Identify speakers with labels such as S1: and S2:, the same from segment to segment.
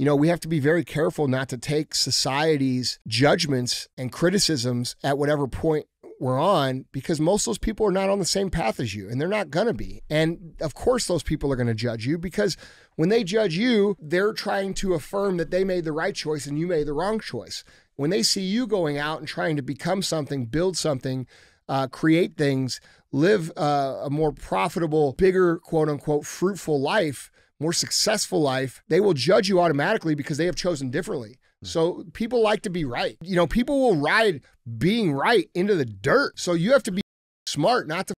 S1: you know, we have to be very careful not to take society's judgments and criticisms at whatever point we're on because most of those people are not on the same path as you and they're not going to be. And of course, those people are going to judge you because when they judge you, they're trying to affirm that they made the right choice and you made the wrong choice. When they see you going out and trying to become something, build something, uh, create things, live uh, a more profitable, bigger, quote unquote, fruitful life, more successful life, they will judge you automatically because they have chosen differently. Hmm. So people like to be right. You know, people will ride being right into the dirt. So you have to be smart not to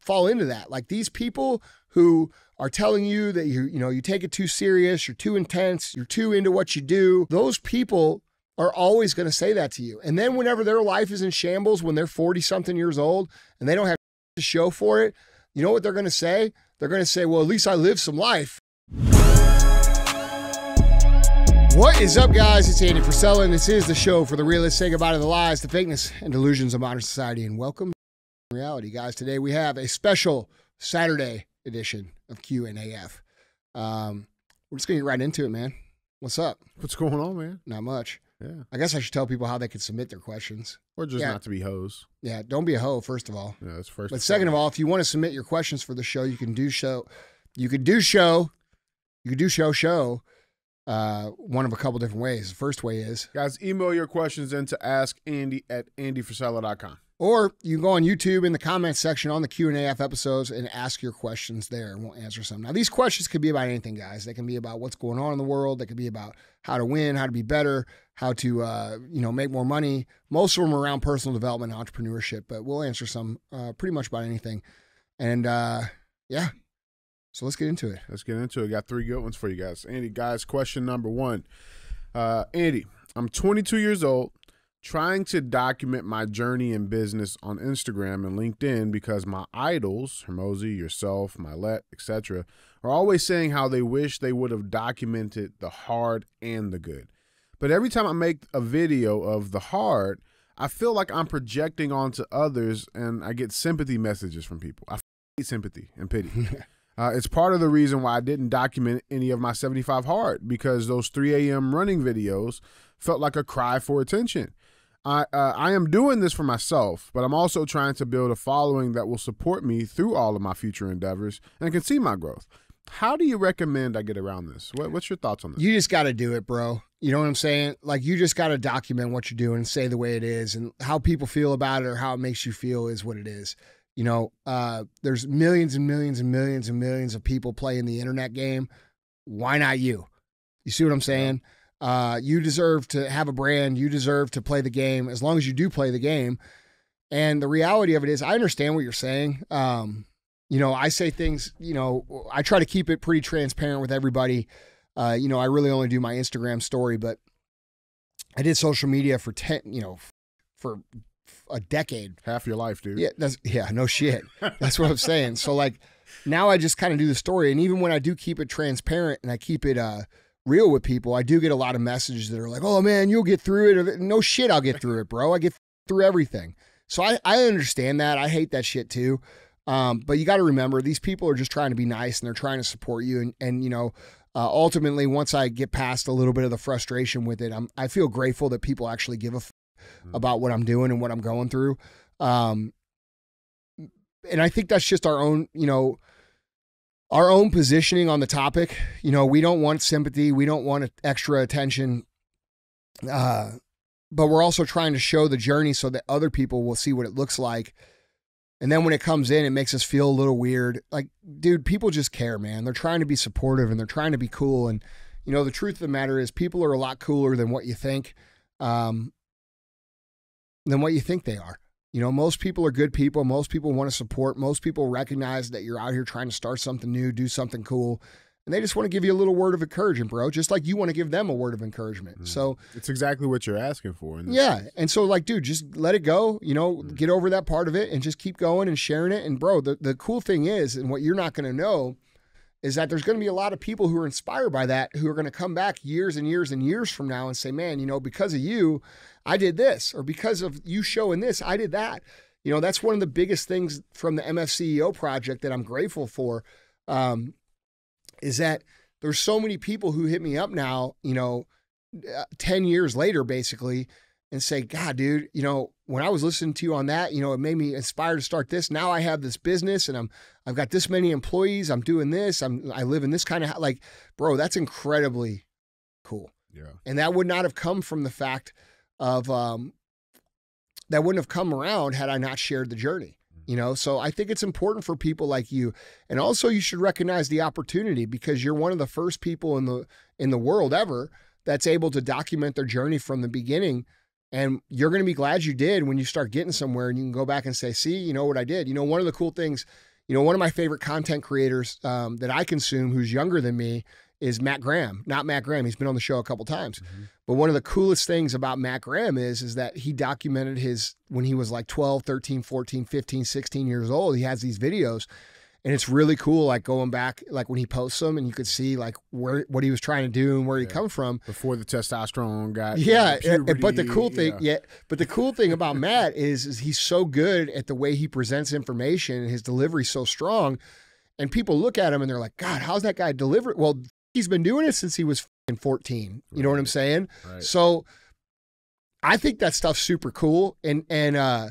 S1: fall into that. Like these people who are telling you that you you know, you take it too serious, you're too intense, you're too into what you do. Those people are always going to say that to you. And then whenever their life is in shambles when they're 40 something years old and they don't have to show for it, you know what they're going to say? They're going to say, "Well, at least I lived some life." What is up, guys? It's Andy Frisella, and this is the show for the realists. Say goodbye to the lies, the fakeness, and delusions of modern society, and welcome to reality, guys. Today we have a special Saturday edition of Q and AF. Um, we're just gonna get right into it, man. What's up?
S2: What's going on, man?
S1: Not much.
S2: Yeah.
S1: I guess I should tell people how they can submit their questions.
S2: Or just
S1: Yeah.
S2: not to be hoes.
S1: Yeah, don't be a hoe, first of all.
S2: Yeah, that's first.
S1: But second of all, if you want to submit your questions for the show, you can do show. You could do show. You could do show show. Uh, one of a couple different ways. The first way is,
S2: guys, email your questions in to ask Andy at andyfrisella.com.
S1: or you can go on YouTube in the comments section on the Q and AF episodes and ask your questions there, and we'll answer some. Now, these questions could be about anything, guys. They can be about what's going on in the world. They could be about how to win, how to be better, how to uh, you know make more money. Most of them are around personal development, and entrepreneurship, but we'll answer some uh, pretty much about anything. And uh, yeah, so let's get into it.
S2: Let's get into it. Got three good ones for you guys. Andy, guys, question number one. Uh, Andy, I'm 22 years old, trying to document my journey in business on Instagram and LinkedIn because my idols, Hormozi, yourself, Mylett, etc., are always saying how they wish they would have documented the hard and the good. But every time I make a video of the hard, I feel like I'm projecting onto others and I get sympathy messages from people. I hate sympathy and pity. Uh, it's part of the reason why I didn't document any of my 75 hard because those 3 a.m. running videos felt like a cry for attention. I uh, I am doing this for myself, but I'm also trying to build a following that will support me through all of my future endeavors and can see my growth. How do you recommend I get around this? What, what's your thoughts on this?
S1: You just got to do it, bro. You know what I'm saying? Like you just got to document what you're doing and say the way it is and how people feel about it or how it makes you feel is what it is. You know, uh, there's millions and millions and millions and millions of people playing the internet game. Why not you? You see what I'm saying? Uh, you deserve to have a brand. You deserve to play the game as long as you do play the game. And the reality of it is, I understand what you're saying. Um, you know, I say things, you know, I try to keep it pretty transparent with everybody. Uh, you know, I really only do my Instagram story, but I did social media for 10, you know, for a decade.
S2: Half your life, dude.
S1: Yeah, that's yeah, no shit. That's what I'm saying. So like now I just kind of do the story and even when I do keep it transparent and I keep it uh real with people, I do get a lot of messages that are like, "Oh man, you'll get through it." Or, no shit, I'll get through it, bro. I get through everything. So I I understand that. I hate that shit too. Um, but you got to remember these people are just trying to be nice and they're trying to support you and and you know uh, ultimately once I get past a little bit of the frustration with it, I'm I feel grateful that people actually give a f- about what I'm doing and what I'm going through. Um, and I think that's just our own, you know, our own positioning on the topic. You know, we don't want sympathy, we don't want extra attention. Uh, but we're also trying to show the journey so that other people will see what it looks like. And then when it comes in, it makes us feel a little weird. Like, dude, people just care, man. They're trying to be supportive and they're trying to be cool. And, you know, the truth of the matter is, people are a lot cooler than what you think. Um, than what you think they are. You know, most people are good people. Most people want to support. Most people recognize that you're out here trying to start something new, do something cool. And they just want to give you a little word of encouragement, bro, just like you want to give them a word of encouragement.
S2: Mhm.
S1: So,
S2: It's exactly what you're asking for.
S1: yeah. And so, like, dude, just let it go, you know,
S2: Mhm.
S1: get over that part of it and just keep going and sharing it. And, bro, the, the cool thing is, and what you're not going to know is that there's going to be a lot of people who are inspired by that who are going to come back years and years and years from now and say, man, you know, because of you, I did this, or because of you showing this, I did that. You know, that's one of the biggest things from the MFCEO project that I'm grateful for um, is that there's so many people who hit me up now, you know, uh, 10 years later, basically, and say, God, dude, you know, when I was listening to you on that, you know, it made me inspired to start this. Now I have this business and I'm, I've got this many employees. I'm doing this. I'm, I live in this kind of, like, bro, that's incredibly cool.
S2: Yeah.
S1: And that would not have come from the fact of, um, that wouldn't have come around had I not shared the journey you know so i think it's important for people like you and also you should recognize the opportunity because you're one of the first people in the in the world ever that's able to document their journey from the beginning and you're going to be glad you did when you start getting somewhere and you can go back and say see you know what i did you know one of the cool things you know one of my favorite content creators um, that i consume who's younger than me is Matt Graham. Not Matt Graham. He's been on the show a couple times. Mm-hmm. But one of the coolest things about Matt Graham is is that he documented his when he was like 12, 13, 14, 15, 16 years old. He has these videos and it's really cool like going back like when he posts them and you could see like where what he was trying to do and where yeah. he come from
S2: before the testosterone got
S1: yeah puberty, but the cool thing yeah. yeah. but the cool thing about matt is, is he's so good at the way he presents information and his delivery so strong and people look at him and they're like god how's that guy deliver well he's been doing it since he was 14 you know what i'm saying right. so i think that stuff's super cool and and uh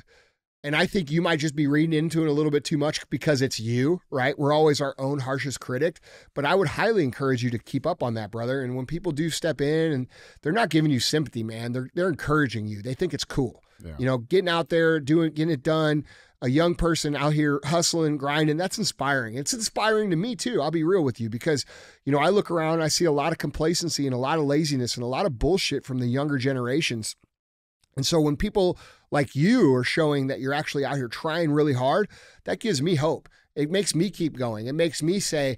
S1: and I think you might just be reading into it a little bit too much because it's you, right? We're always our own harshest critic. But I would highly encourage you to keep up on that, brother. And when people do step in and they're not giving you sympathy, man, they're they're encouraging you. They think it's cool. Yeah. You know, getting out there, doing getting it done. A young person out here hustling, grinding, that's inspiring. It's inspiring to me too. I'll be real with you because, you know, I look around, I see a lot of complacency and a lot of laziness and a lot of bullshit from the younger generations. And so when people like you are showing that you're actually out here trying really hard, that gives me hope. It makes me keep going. It makes me say,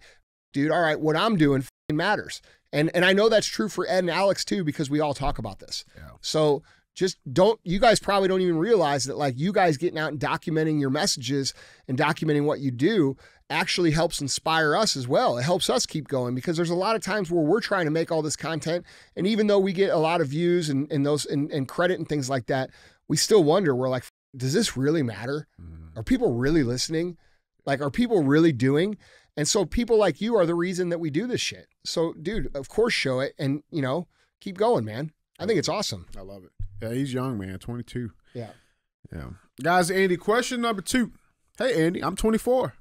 S1: dude, all right, what I'm doing matters. And and I know that's true for Ed and Alex too because we all talk about this. Yeah. So just don't you guys probably don't even realize that like you guys getting out and documenting your messages and documenting what you do actually helps inspire us as well. It helps us keep going because there's a lot of times where we're trying to make all this content. And even though we get a lot of views and, and those and, and credit and things like that, we still wonder, we're like, does this really matter? Mm. Are people really listening? Like, are people really doing? And so people like you are the reason that we do this shit. So, dude, of course, show it and, you know, keep going, man. I think it's awesome.
S2: I love it. Yeah, he's young, man, 22.
S1: Yeah.
S2: Yeah. Guys, Andy, question number two. Hey, Andy, I'm 24.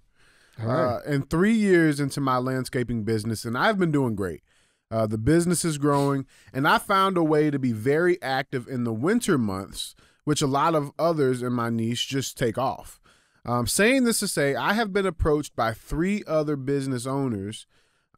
S2: Uh, and three years into my landscaping business, and I've been doing great. Uh, the business is growing, and I found a way to be very active in the winter months which a lot of others in my niche just take off. Um, saying this to say, I have been approached by three other business owners,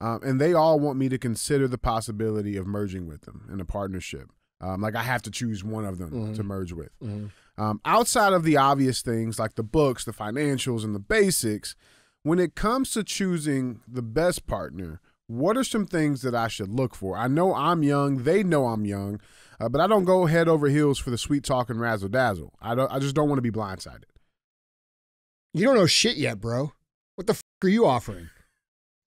S2: um, and they all want me to consider the possibility of merging with them in a partnership. Um, like I have to choose one of them mm-hmm. to merge with. Mm-hmm. Um, outside of the obvious things like the books, the financials, and the basics, when it comes to choosing the best partner, what are some things that I should look for? I know I'm young, they know I'm young, uh, but I don't go head over heels for the sweet talk and razzle dazzle. I don't. I just don't want to be blindsided.
S1: You don't know shit yet, bro. What the f- are you offering?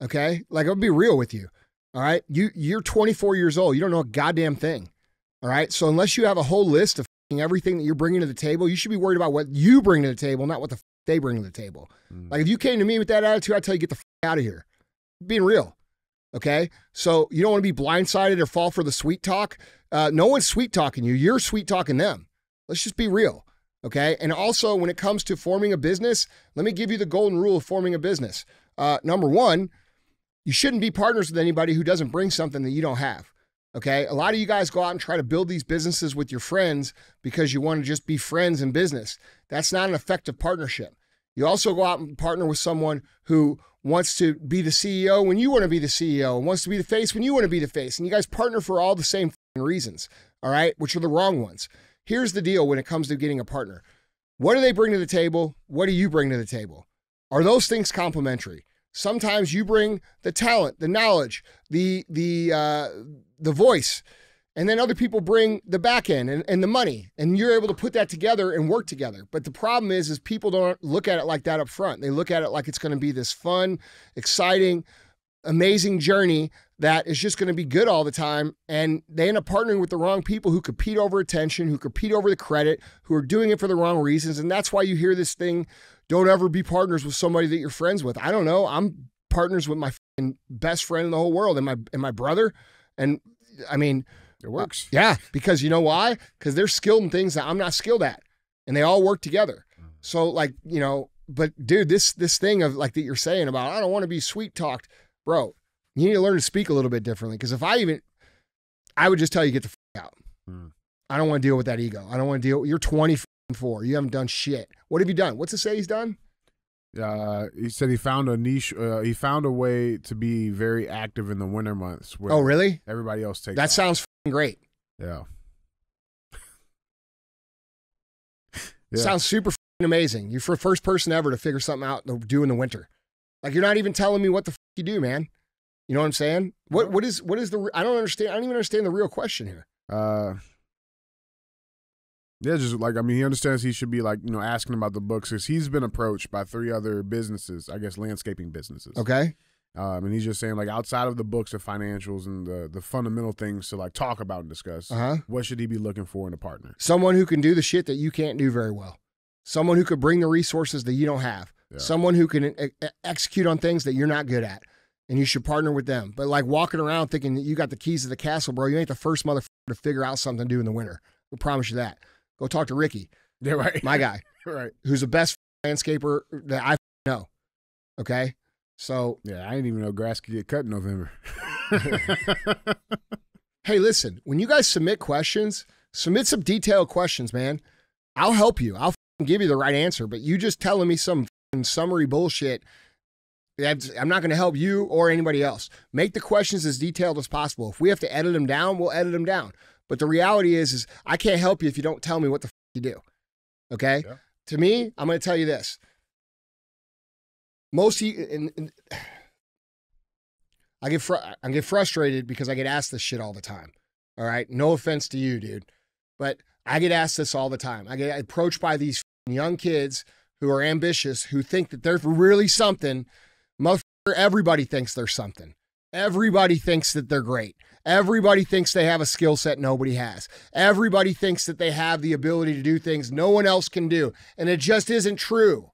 S1: Okay, like I'll be real with you. All right, you you're 24 years old. You don't know a goddamn thing. All right, so unless you have a whole list of everything that you're bringing to the table, you should be worried about what you bring to the table, not what the f- they bring to the table. Mm. Like if you came to me with that attitude, I'd tell you get the f- out of here. Being real. Okay. So you don't want to be blindsided or fall for the sweet talk. Uh, no one's sweet talking you. You're sweet talking them. Let's just be real. Okay. And also, when it comes to forming a business, let me give you the golden rule of forming a business. Uh, number one, you shouldn't be partners with anybody who doesn't bring something that you don't have. Okay. A lot of you guys go out and try to build these businesses with your friends because you want to just be friends in business. That's not an effective partnership. You also go out and partner with someone who wants to be the CEO when you want to be the CEO, and wants to be the face when you want to be the face. And you guys partner for all the same reasons, all right, which are the wrong ones. Here's the deal when it comes to getting a partner what do they bring to the table? What do you bring to the table? Are those things complementary? Sometimes you bring the talent, the knowledge, the the uh, the voice, and then other people bring the back end and, and the money and you're able to put that together and work together. But the problem is is people don't look at it like that up front. They look at it like it's going to be this fun exciting amazing journey that is just going to be good all the time and they end up partnering with the wrong people who compete over attention who compete over the credit who are doing it for the wrong reasons. And that's why you hear this thing don't ever be partners with somebody that you're friends with. I don't know. I'm partners with my best friend in the whole world and my and my brother. And I mean,
S2: It works.
S1: yeah, because you know why? Because they're skilled in things that I'm not skilled at, and they all work together. So like you know, but dude, this this thing of like that you're saying about I don't want to be sweet talked, bro. You need to learn to speak a little bit differently. Because if I even, I would just tell you get the fuck out.
S2: Hmm.
S1: I don't want to deal with that ego. I don't want to deal. You're 24. You haven't done shit. What have you done? What's it say he's done?
S2: Uh, he said he found a niche. Uh, he found a way to be very active in the winter months. Where
S1: Oh, really?
S2: Everybody else takes.
S1: That
S2: off.
S1: sounds great.
S2: Yeah.
S1: Sounds super amazing. You're the first person ever to figure something out to do in the winter. Like you're not even telling me what the fuck you do, man. You know what I'm saying? What what is what is the? I don't understand. I don't even understand the real question here.
S2: Uh, yeah, just like I mean, he understands he should be like you know asking about the books because he's been approached by three other businesses, I guess landscaping businesses.
S1: Okay.
S2: Um, and he's just saying like outside of the books, the financials, and the the fundamental things to like talk about and discuss.
S1: Uh huh.
S2: What should he be looking for in a partner?
S1: Someone who can do the shit that you can't do very well. Someone who could bring the resources that you don't have.
S2: Yeah.
S1: Someone who can e- e- execute on things that you're not good at. And you should partner with them. But like walking around thinking that you got the keys to the castle, bro, you ain't the first motherfucker to figure out something to do in the winter. I promise you that. Go talk to Ricky,
S2: Yeah, right.
S1: my guy,
S2: right.
S1: who's the best landscaper that I know. Okay. So,
S2: Yeah, I didn't even know grass could get cut in November.
S1: hey, listen, when you guys submit questions, submit some detailed questions, man. I'll help you. I'll give you the right answer, but you just telling me some summary bullshit. I'm not going to help you or anybody else. Make the questions as detailed as possible. If we have to edit them down, we'll edit them down. But the reality is, is I can't help you if you don't tell me what the f- you do. Okay.
S2: Yeah.
S1: To me, I'm going to tell you this. Most and, and I get fr- I get frustrated because I get asked this shit all the time. All right, no offense to you, dude, but I get asked this all the time. I get approached by these young kids who are ambitious, who think that they're really something. Motherfucker, everybody thinks they're something. Everybody thinks that they're great. Everybody thinks they have a skill set nobody has. Everybody thinks that they have the ability to do things no one else can do, and it just isn't true.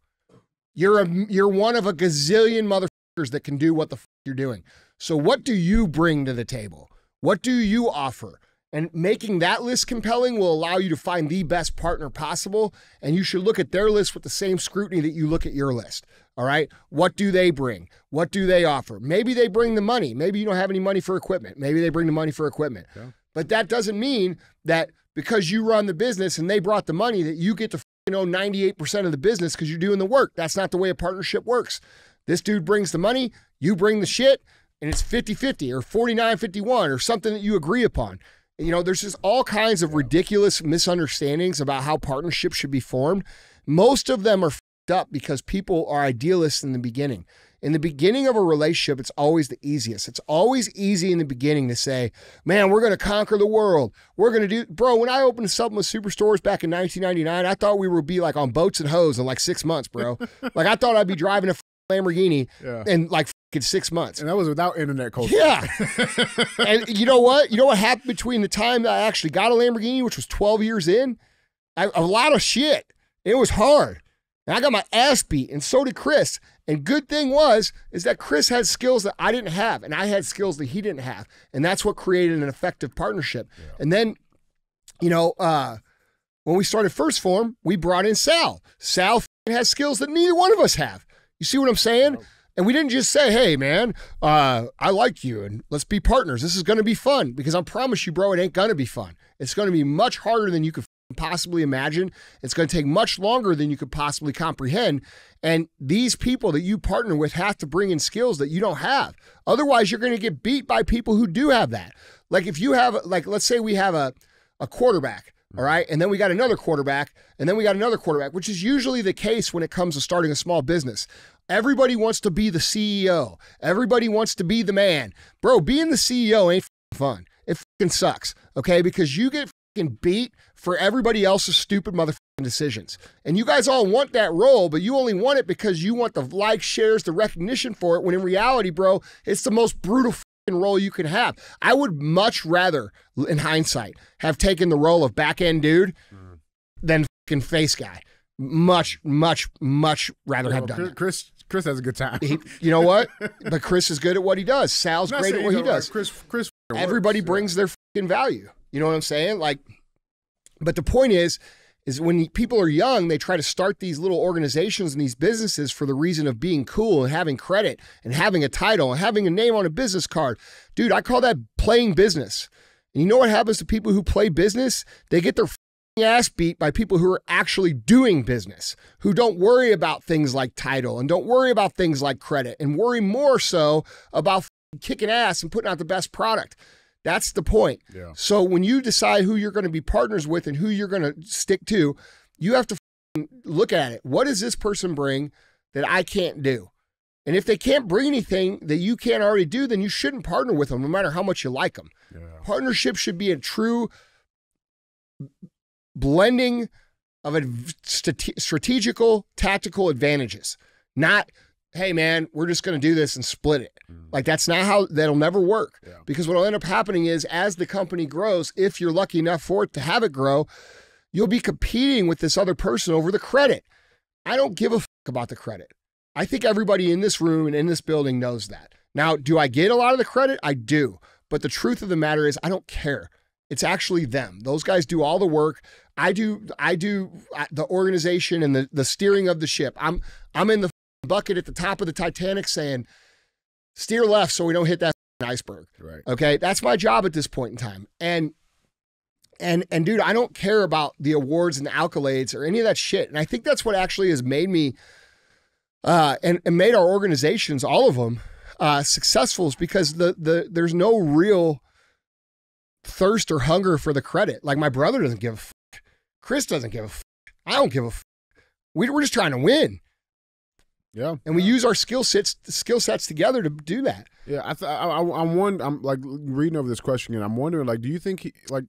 S1: You're a you're one of a gazillion motherfuckers that can do what the fuck you're doing. So what do you bring to the table? What do you offer? And making that list compelling will allow you to find the best partner possible. And you should look at their list with the same scrutiny that you look at your list. All right. What do they bring? What do they offer? Maybe they bring the money. Maybe you don't have any money for equipment. Maybe they bring the money for equipment.
S2: Yeah.
S1: But that doesn't mean that because you run the business and they brought the money that you get to you know 98% of the business because you're doing the work. That's not the way a partnership works. This dude brings the money, you bring the shit, and it's 50-50 or 49-51 or something that you agree upon. You know, there's just all kinds of ridiculous misunderstandings about how partnerships should be formed. Most of them are fed up because people are idealists in the beginning. In the beginning of a relationship, it's always the easiest. It's always easy in the beginning to say, man, we're going to conquer the world. We're going to do, bro, when I opened something with Superstores back in 1999, I thought we would be like on boats and hoes in like six months, bro. like I thought I'd be driving a Lamborghini
S2: Yeah.
S1: in like fucking six months.
S2: And that was without internet culture.
S1: Yeah. and you know what? You know what happened between the time that I actually got a Lamborghini, which was 12 years in? I, a lot of shit. It was hard. And I got my ass beat, and so did Chris. And good thing was, is that Chris had skills that I didn't have, and I had skills that he didn't have. And that's what created an effective partnership. And then, you know, uh, when we started 1st Phorm, we brought in Sal. Sal has skills that neither one of us have. You see what I'm saying? And we didn't just say, hey, man, uh, I like you and let's be partners. This is going to be fun because I promise you, bro, it ain't going to be fun. It's going to be much harder than you could possibly imagine. It's going to take much longer than you could possibly comprehend. And these people that you partner with have to bring in skills that you don't have. Otherwise, you're going to get beat by people who do have that. Like if you have, like, let's say we have a, a quarterback. All right. And then we got another quarterback, and then we got another quarterback, which is usually the case when it comes to starting a small business. Everybody wants to be the CEO. Everybody wants to be the man. Bro, being the CEO ain't fun. It fucking sucks. Okay. Because you get beat for everybody else's stupid motherfucking decisions. And you guys all want that role, but you only want it because you want the likes, shares, the recognition for it. When in reality, bro, it's the most brutal fucking role you can have. I would much rather, in hindsight, have taken the role of back end dude hmm. than fucking face guy. Much, much, much rather have done
S2: Chris,
S1: that.
S2: Chris Chris has a good time.
S1: He, you know what? But Chris is good at what he does. Sal's great at what he does.
S2: Like Chris, Chris. works,
S1: Everybody
S2: yeah.
S1: brings their fucking value. You know what I'm saying? Like, but the point is, is when people are young, they try to start these little organizations and these businesses for the reason of being cool and having credit and having a title and having a name on a business card. Dude, I call that playing business. And you know what happens to people who play business? They get their ass beat by people who are actually doing business, who don't worry about things like title and don't worry about things like credit and worry more so about kicking ass and putting out the best product. That's the point.
S2: Yeah.
S1: So when you decide who you're going to be partners with and who you're going to stick to, you have to look at it. What does this person bring that I can't do? And if they can't bring anything that you can't already do, then you shouldn't partner with them, no matter how much you like them.
S2: Yeah.
S1: Partnership should be a true blending of strategical, tactical advantages, not hey man, we're just going to do this and split it. Like that's not how that'll never work.
S2: Yeah.
S1: Because what'll end up happening is as the company grows, if you're lucky enough for it to have it grow, you'll be competing with this other person over the credit. I don't give a fuck about the credit. I think everybody in this room and in this building knows that. Now, do I get a lot of the credit? I do. But the truth of the matter is I don't care. It's actually them. Those guys do all the work. I do I do uh, the organization and the the steering of the ship. I'm I'm in the bucket at the top of the Titanic saying steer left so we don't hit that iceberg.
S2: Right.
S1: Okay, that's my job at this point in time. And and and dude, I don't care about the awards and the accolades or any of that shit. And I think that's what actually has made me uh and, and made our organizations, all of them, uh successful is because the the there's no real thirst or hunger for the credit. Like my brother doesn't give a fuck. Chris doesn't give a fuck. I don't give a fuck. We, we're just trying to win.
S2: Yeah.
S1: And we use our skill sets skill sets together to do that.
S2: Yeah, I, th- I, I, I'm one. I'm like reading over this question, and I'm wondering, like, do you think he, like,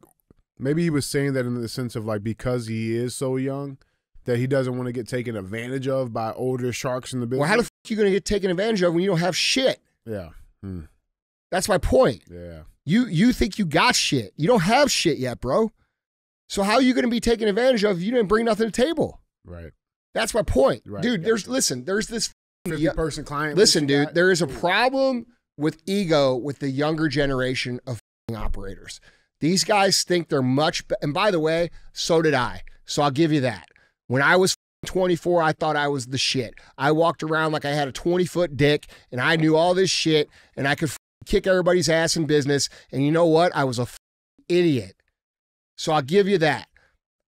S2: maybe he was saying that in the sense of like because he is so young that he doesn't want to get taken advantage of by older sharks in the business.
S1: Well, how the fuck are you going to get taken advantage of when you don't have shit?
S2: yeah, Hmm.
S1: That's my point.
S2: yeah,
S1: You you think you got shit. You don't have shit yet, bro. So how are you going to be taken advantage of if you didn't bring nothing to the table?
S2: right.
S1: That's my point.
S2: Right.
S1: Dude, there's listen, there's this
S2: Fifty
S1: Yeah.
S2: person client.
S1: Listen, dude,
S2: got?
S1: there is a problem with ego with the younger generation of operators. These guys think they're much and by the way, so did I. So I'll give you that. When I was 24, I thought I was the shit. I walked around like I had a 20 foot dick and I knew all this shit and I could kick everybody's ass in business. And you know what? I was a idiot. So I'll give you that.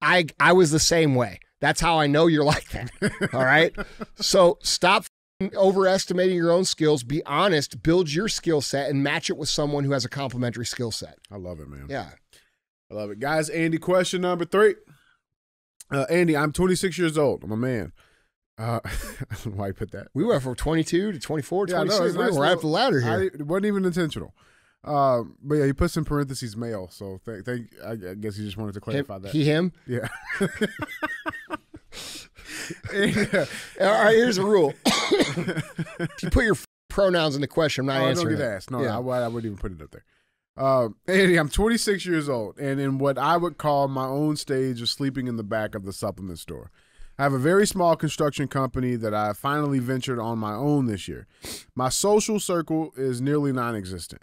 S1: I I was the same way. That's how I know you're like that. All right. So stop overestimating your own skills. Be honest. Build your skill set and match it with someone who has a complementary skill set.
S2: I love it, man.
S1: Yeah.
S2: I love it, guys. Andy, question number three. Uh, Andy, I'm 26 years old. I'm a man. Uh, I don't know why you put that.
S1: We went from 22 to 24,
S2: Yeah, I know,
S1: 26.
S2: it's
S1: we
S2: nice
S1: were right up the ladder here.
S2: I, it wasn't even intentional. Um, but yeah, he puts in parentheses male. So thank, thank I guess he just wanted to
S1: him,
S2: clarify that.
S1: he, him.
S2: yeah. yeah.
S1: All right, here's a rule. if you put your pronouns in the question, I'm not
S2: Oh, I don't
S1: answering
S2: get asked. No,
S1: Yeah.
S2: I, I wouldn't even put it up there. Um, Andy, I'm 26 years old, and in what I would call my own stage of sleeping in the back of the supplement store. I have a very small construction company that I finally ventured on my own this year. My social circle is nearly non existent.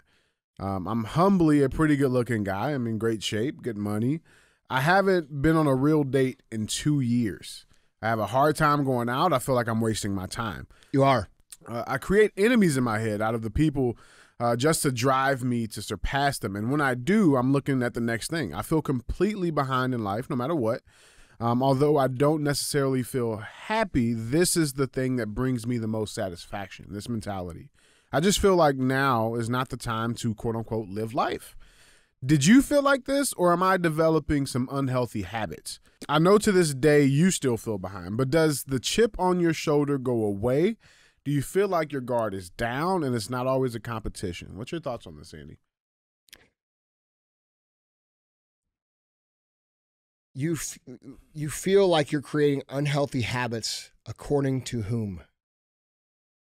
S2: Um, I'm humbly a pretty good looking guy. I'm in great shape, good money. I haven't been on a real date in two years. I have a hard time going out. I feel like I'm wasting my time.
S1: You are.
S2: Uh, I create enemies in my head out of the people uh, just to drive me to surpass them. And when I do, I'm looking at the next thing. I feel completely behind in life, no matter what. Um, although I don't necessarily feel happy, this is the thing that brings me the most satisfaction this mentality. I just feel like now is not the time to quote unquote live life. Did you feel like this, or am I developing some unhealthy habits? I know to this day you still feel behind, but does the chip on your shoulder go away? Do you feel like your guard is down and it's not always a competition? What's your thoughts on this, Andy?
S1: You f- you feel like you're creating unhealthy habits according to whom?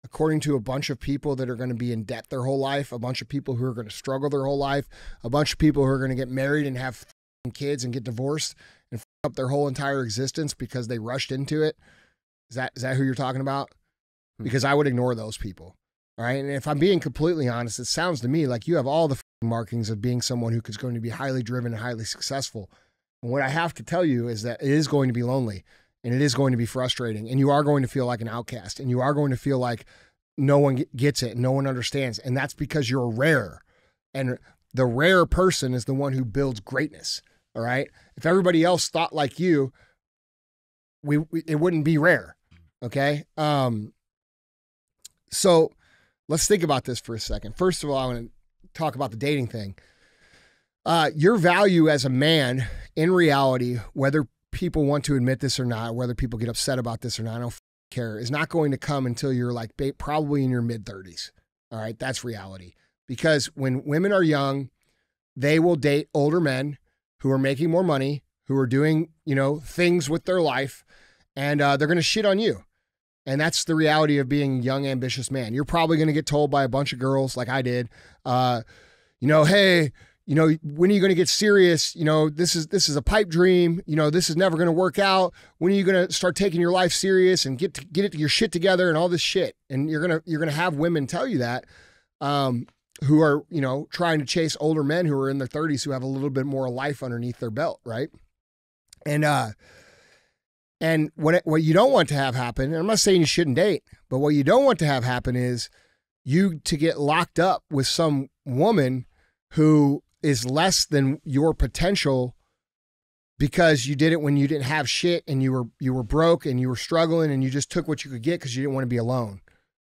S1: According to a bunch of people that are going to be in debt their whole life, a bunch of people who are going to struggle their whole life, a bunch of people who are going to get married and have kids and get divorced and up their whole entire existence because they rushed into it. Is that is that who you're talking about? Hmm. because I would ignore those people. All right. And if I'm being completely honest, it sounds to me like you have all the markings of being someone who is going to be highly driven and highly successful. And what I have to tell you is that it is going to be lonely and it is going to be frustrating and you are going to feel like an outcast and you are going to feel like no one gets it, no one understands. And that's because you're rare. And the rare person is the one who builds greatness. All right. If everybody else thought like you, we, we it wouldn't be rare. Okay. Um, so let's think about this for a second. First of all, I want to talk about the dating thing. Uh, your value as a man in reality, whether people want to admit this or not, whether people get upset about this or not, I don't care, is not going to come until you're like probably in your mid 30s. All right. That's reality. Because when women are young, they will date older men who are making more money, who are doing, you know, things with their life, and uh, they're going to shit on you. And that's the reality of being a young, ambitious man. You're probably going to get told by a bunch of girls, like I did, uh, you know, hey, you know, when are you going to get serious? You know, this is this is a pipe dream. You know, this is never going to work out. When are you going to start taking your life serious and get to, get it your shit together and all this shit? And you're gonna you're gonna have women tell you that, um, who are you know trying to chase older men who are in their 30s who have a little bit more life underneath their belt, right? And uh, and what what you don't want to have happen, and I'm not saying you shouldn't date, but what you don't want to have happen is you to get locked up with some woman who is less than your potential because you did it when you didn't have shit and you were you were broke and you were struggling and you just took what you could get because you didn't want to be alone.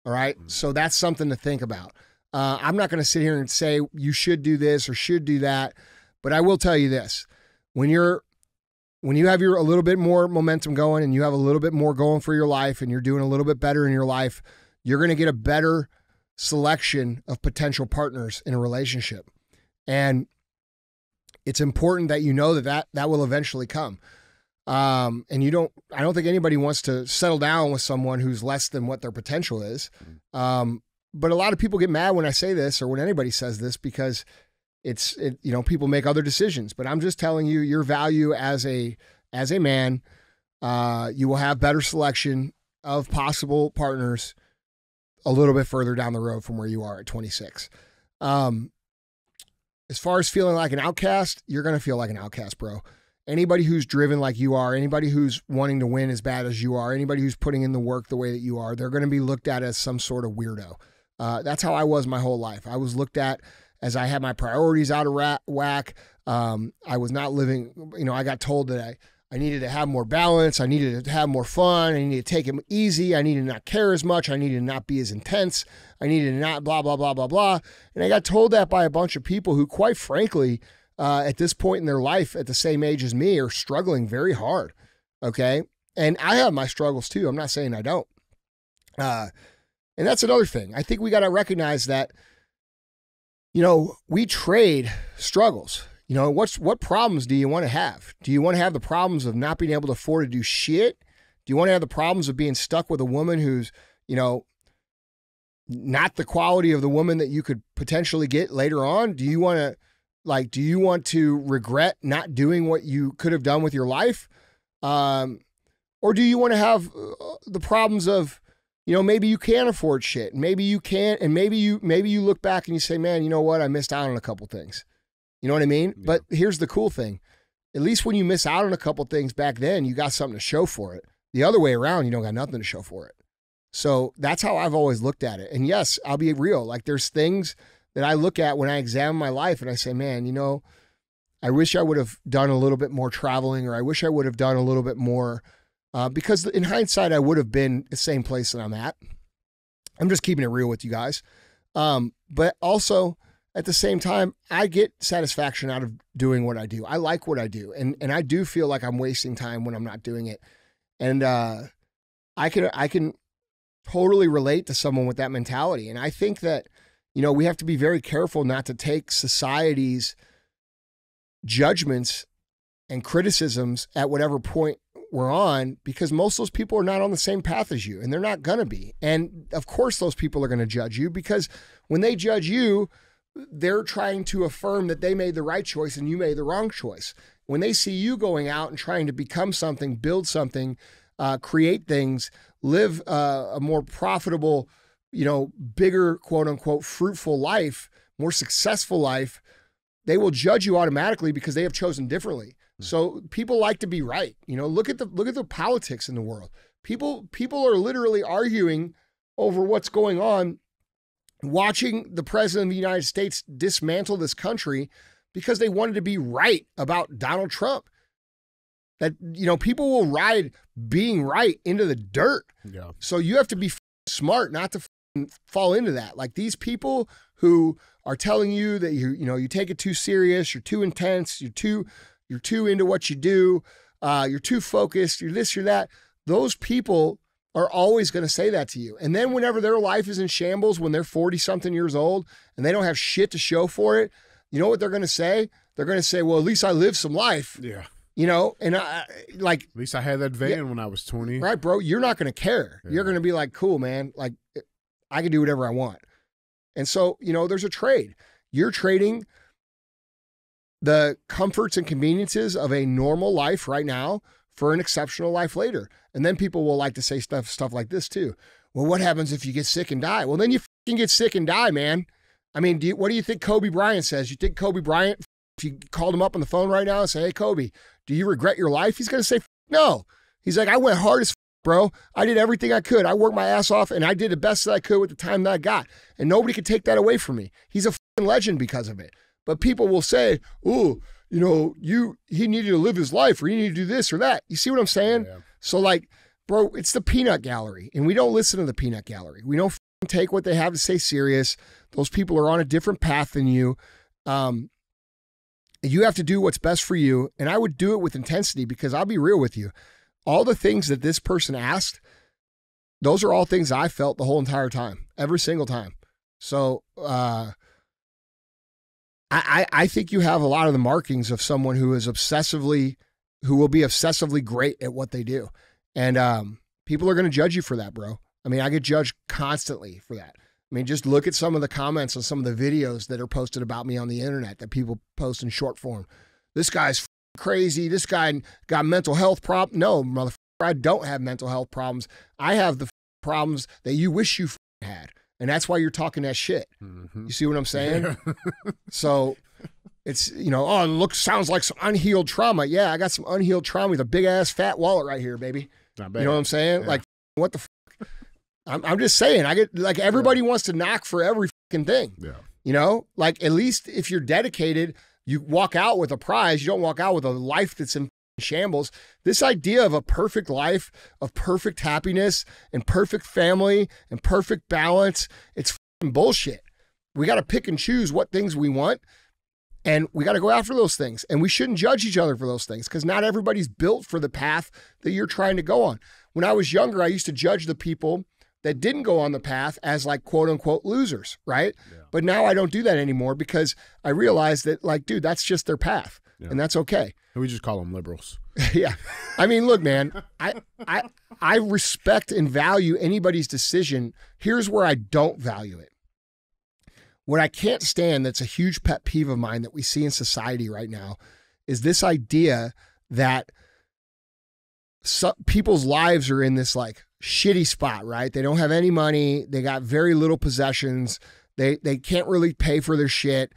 S1: All right? mm-hmm. So that's something to think about. Uh, I'm not going to sit here and say you should do this or should do that, but I will tell you this: when you're when you have your a little bit more momentum going and you have a little bit more going for your life and you're doing a little bit better in your life, you're going to get a better selection of potential partners in a relationship. And it's important that you know that that, that will eventually come. Um, and you don't, I don't think anybody wants to settle down with someone who's less than what their potential is. Mm. Um, but a lot of people get mad when I say this or when anybody says this because it's it, you know people make other decisions but i'm just telling you your value as a as a man uh, you will have better selection of possible partners a little bit further down the road from where you are at 26 um, as far as feeling like an outcast you're going to feel like an outcast bro. Anybody who's driven like you are anybody who's wanting to win as bad as you are anybody who's putting in the work the way that you are they're going to be looked at as some sort of weirdo. Uh, that's how i was my whole life. I was looked at as I had my priorities out of whack. Um, I was not living, you know, I got told that I, I needed to have more balance. I needed to have more fun. I needed to take it easy. I needed to not care as much. I needed to not be as intense. I needed to not blah, blah, blah, blah, blah. And I got told that by a bunch of people who, quite frankly, uh, at this point in their life, at the same age as me, are struggling very hard. Okay. And I have my struggles too. I'm not saying I don't. Uh, and that's another thing. I think we got to recognize that you know, we trade struggles. You know, what's what problems do you want to have? Do you want to have the problems of not being able to afford to do shit? Do you want to have the problems of being stuck with a woman who's, you know, not the quality of the woman that you could potentially get later on? Do you want to like do you want to regret not doing what you could have done with your life? Um or do you want to have uh, the problems of you know maybe you can't afford shit maybe you can't and maybe you maybe you look back and you say man you know what i missed out on a couple things you know what i mean yeah. but here's the cool thing at least when you miss out on a couple things back then you got something to show for it the other way around you don't got nothing to show for it so that's how i've always looked at it and yes i'll be real like there's things that i look at when i examine my life and i say man you know i wish i would have done a little bit more traveling or i wish i would have done a little bit more uh, because in hindsight, I would have been the same place that I'm at. I'm just keeping it real with you guys. Um, but also at the same time, I get satisfaction out of doing what I do. I like what I do, and and I do feel like I'm wasting time when I'm not doing it. And uh, I can I can totally relate to someone with that mentality. And I think that you know we have to be very careful not to take society's judgments and criticisms at whatever point we're on because most of those people are not on the same path as you and they're not going to be. And of course, those people are going to judge you because when they judge you, they're trying to affirm that they made the right choice and you made the wrong choice. When they see you going out and trying to become something, build something, uh, create things, live uh, a more profitable, you know, bigger, quote unquote, fruitful life, more successful life, they will judge you automatically because they have chosen differently. Mm. So people like to be right. You know, look at the look at the politics in the world. People people are literally arguing over what's going on, watching the president of the United States dismantle this country because they wanted to be right about Donald Trump. That you know, people will ride being right into the dirt.
S2: Yeah.
S1: So you have to be smart not to fall into that. Like these people who are telling you that you you know you take it too serious, you're too intense, you're too you're too into what you do, uh, you're too focused, you're this, you're that. Those people are always going to say that to you. And then whenever their life is in shambles, when they're 40 something years old and they don't have shit to show for it, you know what they're going to say? They're going to say, well, at least I lived some life.
S2: Yeah.
S1: You know, and I like,
S2: At least I had that van yeah, when I was 20.
S1: right, bro, you're not going to care. Yeah. You're going to be like, cool, man. Like, I can do whatever I want. And so, you know, there's a trade. You're trading the comforts and conveniences of a normal life right now for an exceptional life later. And then people will like to say stuff stuff like this too. Well, what happens if you get sick and die? Well, then you can get sick and die, man. I mean, do you, what do you think Kobe Bryant says? You think Kobe Bryant, if you called him up on the phone right now and say, "Hey, Kobe, do you regret your life?" He's to say, "No." He's like, "I went hard as bro. I did everything I could. I worked my ass off, and I did the best that I could with the time that I got, and nobody could take that away from me. He's a legend because of it." But people will say, "Oh, you know, you he needed to live his life, or he needed to do this or that." You see what I'm saying? Yeah. So like, bro, it's the peanut gallery, and we don't listen to the peanut gallery. We don't take what they have to say serious. Those people are on a different path than you. Um, you have to do what's best for you, and I would do it with intensity because I'll be real with you. All the things that this person asked, those are all things I felt the whole entire time, every single time. So, uh, I, I think you have a lot of the markings of someone who is obsessively, who will be obsessively great at what they do. And um, people are going to judge you for that, bro. I mean, I get judged constantly for that. I mean, just look at some of the comments on some of the videos that are posted about me on the internet that people post in short form. This guy's crazy. This guy got mental health problem. No, motherfucker, I don't have mental health problems. I have the problems that you wish you had and that's why you're talking that shit. Mm-hmm. You see what I'm saying? so it's you know, oh, it looks sounds like some unhealed trauma. Yeah, I got some unhealed trauma with a big ass fat wallet right here, baby. You know what I'm saying? Yeah. Like, what the? F- I'm I'm just saying. I get like everybody yeah. wants to knock for every fucking thing.
S2: Yeah.
S1: You know, like at least if you're dedicated, you walk out with a prize. You don't walk out with a life that's in shambles. This idea of a perfect life, of perfect happiness and perfect family and perfect balance, it's bullshit. We got to pick and choose what things we want and we got to go after those things. And we shouldn't judge each other for those things because not everybody's built for the path that you're trying to go on. When I was younger, I used to judge the people that didn't go on the path as like quote unquote losers, right? Yeah. But now I don't do that anymore because I realize that, like, dude, that's just their path yeah. and that's okay.
S2: We just call them liberals.
S1: yeah. I mean, look, man, I, I, I respect and value anybody's decision. Here's where I don't value it. What I can't stand, that's a huge pet peeve of mine that we see in society right now, is this idea that some, people's lives are in this like shitty spot, right? They don't have any money, they got very little possessions, they they can't really pay for their shit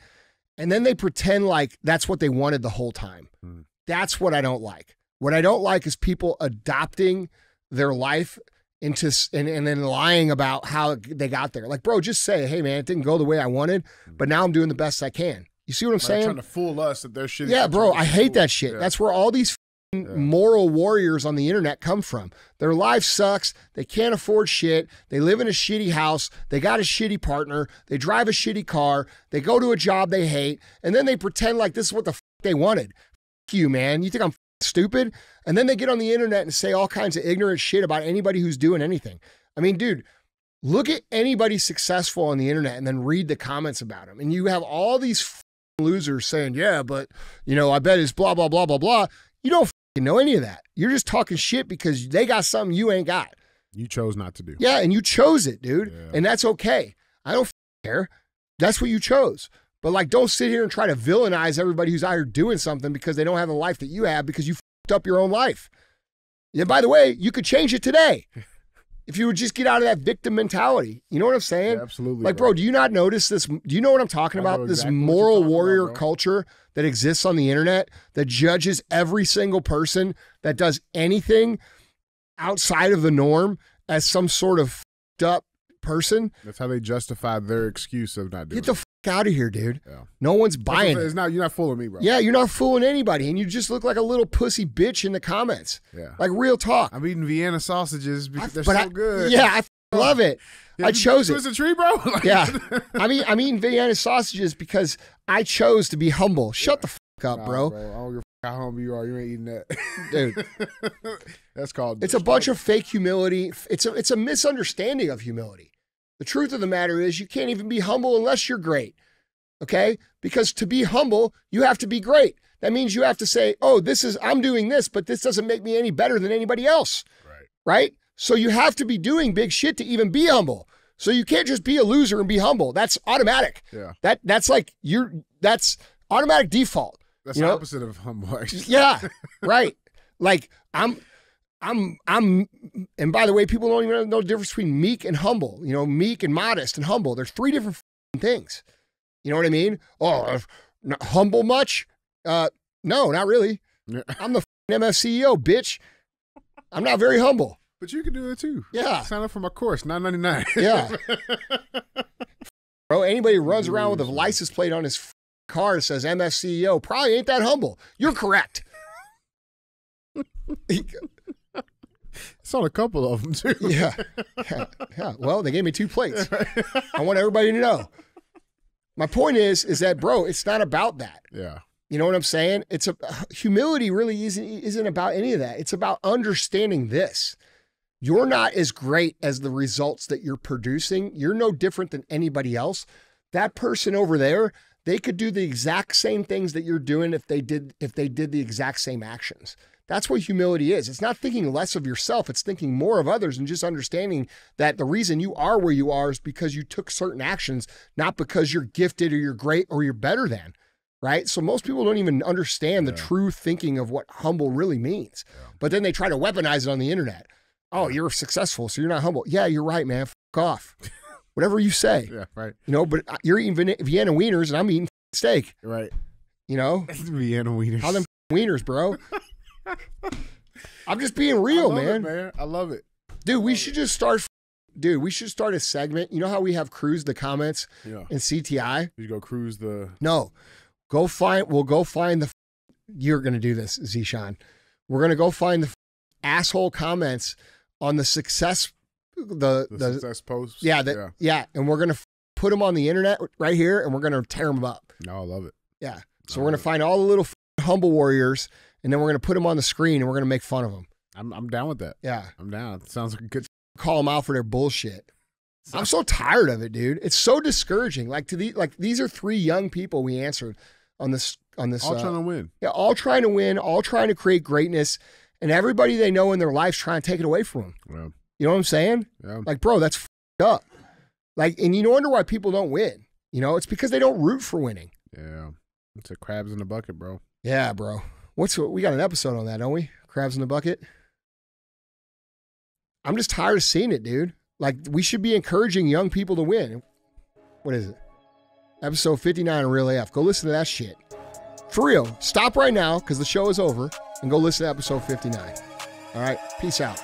S1: and then they pretend like that's what they wanted the whole time. Hmm. That's what I don't like. What I don't like is people adopting their life into and, and then lying about how they got there. Like, bro, just say, hey man, it didn't go the way I wanted, hmm. but now I'm doing the best I can. You see what I'm like saying?
S2: Trying to fool us that their shit.
S1: Yeah, bro, I hate that shit. Yeah. That's where all these. Moral warriors on the internet come from. Their life sucks. They can't afford shit. They live in a shitty house. They got a shitty partner. They drive a shitty car. They go to a job they hate. And then they pretend like this is what the they wanted. F- you, man. You think I'm stupid? And then they get on the internet and say all kinds of ignorant shit about anybody who's doing anything. I mean, dude, look at anybody successful on the internet and then read the comments about them. And you have all these losers saying, yeah, but, you know, I bet it's blah, blah, blah, blah, blah. You don't know any of that. You're just talking shit because they got something you ain't got.
S2: You chose not to do.
S1: Yeah, and you chose it, dude. Yeah. And that's okay. I don't care. That's what you chose. But like, don't sit here and try to villainize everybody who's out here doing something because they don't have the life that you have because you fucked up your own life. And by the way, you could change it today. If you would just get out of that victim mentality. You know what I'm saying?
S2: Yeah, absolutely.
S1: Like, bro, do you not notice this? Do you know what I'm talking about? This
S2: exactly you're
S1: moral
S2: talking about,
S1: warrior culture that exists on the internet that judges every single person that does anything outside of the norm as some sort of up person.
S2: That's how they justify their excuse of not doing
S1: Get the fuck out of here, dude.
S2: Yeah.
S1: No one's
S2: it. That's what I'm
S1: buying it.
S2: It's not. You're not fooling me, bro.
S1: Yeah, you're not fooling anybody, and you just look like a little pussy bitch in the comments.
S2: Yeah.
S1: Like real talk.
S2: I'm eating Vienna sausages
S1: I-
S2: because they're
S1: but
S2: so
S1: I-
S2: good.
S1: Yeah, I love it.
S2: Yeah,
S1: I chose it.
S2: a tree, bro. Like-
S1: Yeah. I mean, I'm eating Vienna sausages because I chose to be humble. Shut the fuck up,
S2: Nah,
S1: bro.
S2: I don't give a f- how humble you are. You ain't eating that,
S1: Dude.
S2: That's called.
S1: It's a bunch of fake humility. It's a it's a misunderstanding of humility. The truth of the matter is you can't even be humble unless you're great. Okay? Because to be humble, you have to be great. That means you have to say, "Oh, this is I'm doing this, but this doesn't make me any better than anybody else."
S2: Right.
S1: Right? So you have to be doing big shit to even be humble. So you can't just be a loser and be humble. That's automatic.
S2: Yeah.
S1: That that's like you're that's automatic default.
S2: That's the
S1: know-
S2: opposite of humble.
S1: Yeah, right. Like I'm, I'm, I'm. And by the way, people don't even know the difference between meek and humble. You know, meek and modest and humble. There's three different things. You know what I mean? Oh, uh, humble much? Uh, no, not really. I'm the f***ing MF CEO, bitch. I'm not very humble.
S2: But you can do it too.
S1: Yeah,
S2: Sign up for my course, nine ninety nine.
S1: Yeah. bro. Anybody who runs around with a
S2: Loser.
S1: license plate on his car that says MF CEO probably ain't that humble. You're correct.
S2: it's on a couple of them too.
S1: Yeah. yeah. Yeah. Well, they gave me two plates. I want everybody to know. My point is, is that bro, it's not about that.
S2: Yeah.
S1: You know what I'm saying? It's a humility really isn't isn't about any of that. It's about understanding this. You're not as great as the results that you're producing. You're no different than anybody else. That person over there, they could do the exact same things that you're doing if they did if they did the exact same actions. That's what humility is. It's not thinking less of yourself, it's thinking more of others and just understanding that the reason you are where you are is because you took certain actions, not because you're gifted or you're great or you're better than right? So most people don't even understand the true thinking of what humble really means. But then they try to weaponize it on the internet. Oh, you're successful, so you're not humble. Yeah, you're right, man. Fuck off. Whatever you say,
S2: Yeah. Right.
S1: you know. But uh, you're eating Vienna wieners, and I'm eating steak.
S2: Right.
S1: You know,
S2: Vienna wieners.
S1: how them wieners, bro? I'm just being real, man.
S2: It, man. I love it.
S1: Dude, we should just start. Dude, we should start a segment. You know how we have cruise the comments
S2: Yeah.
S1: in CTI?
S2: You go cruise the.
S1: No, go find. We'll go find the. You're gonna do this, Zishan. We're gonna go find the asshole comments on the success. The
S2: The,
S1: the,
S2: success posts.
S1: yeah the, yeah. and we're gonna put them on the internet right here, and we're gonna tear them up.
S2: No, I love it.
S1: Yeah. So we're gonna find all the little humble warriors, and then we're gonna put them on the screen, and we're gonna make fun of them.
S2: I'm I'm down with that.
S1: Yeah,
S2: I'm down. Sounds like a good.
S1: call them out for their bullshit. I'm so tired of it, dude. It's so discouraging. Like to the like these are three young people we answered on this on this
S2: All
S1: uh,
S2: trying to win.
S1: Yeah, all trying to win, all trying to create greatness, and everybody they know in their lives trying to take it away from them.
S2: Yeah.
S1: You know what I'm saying?
S2: Yeah.
S1: Like, bro, that's up. Like, and you wonder why people don't win. You know, it's because they don't root for winning.
S2: Yeah. It's a crabs in the bucket, bro.
S1: Yeah, bro. What's what we got an episode on that, don't we? Crabs in the bucket. I'm just tired of seeing it, dude. Like, we should be encouraging young people to win. What is it? Episode 59 of Real AF. Go listen to that shit. For real. Stop right now because the show is over and go listen to episode 59. All right. Peace out.